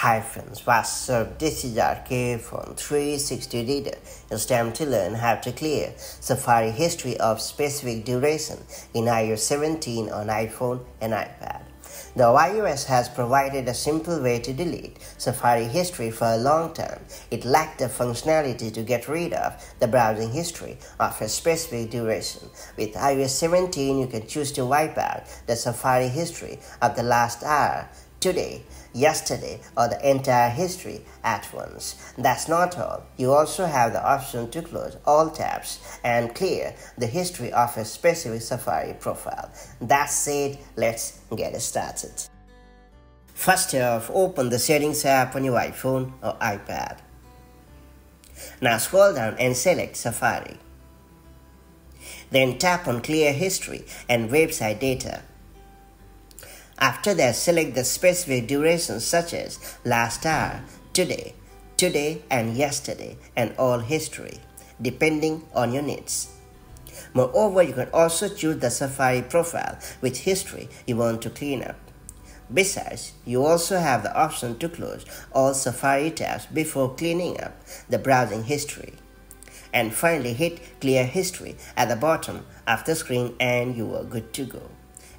hyphens. What's up? This is RK from 360 Reader. It's time to learn how to clear Safari history of specific duration in iOS 17 on iPhone and iPad. The iOS has provided a simple way to delete Safari history for a long time. It lacked the functionality to get rid of the browsing history of a specific duration. With iOS 17, you can choose to wipe out the Safari history of the last hour today, yesterday, or the entire history at once. That's not all. You also have the option to close all tabs and clear the history of a specific Safari profile. That's it. Let's get started. First off, open the Settings app on your iPhone or iPad. Now scroll down and select Safari. Then tap on Clear History and Website Data. After that, select the specific durations such as last hour, today, today and yesterday, and all history, depending on your needs. Moreover, you can also choose the Safari profile with history you want to clean up. Besides, you also have the option to close all Safari tabs before cleaning up the browsing history. And finally hit clear history at the bottom of the screen and you are good to go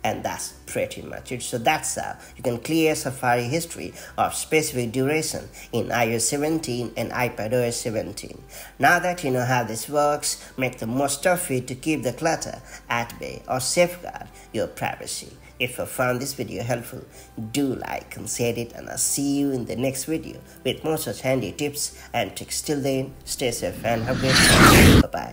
and that's pretty much it. So that's how you can clear Safari history of specific duration in iOS 17 and iPadOS 17. Now that you know how this works, make the most of it to keep the clutter at bay or safeguard your privacy. If you found this video helpful, do like and share it and I'll see you in the next video with more such handy tips and tricks. Till then, stay safe and have a great day. Bye-bye.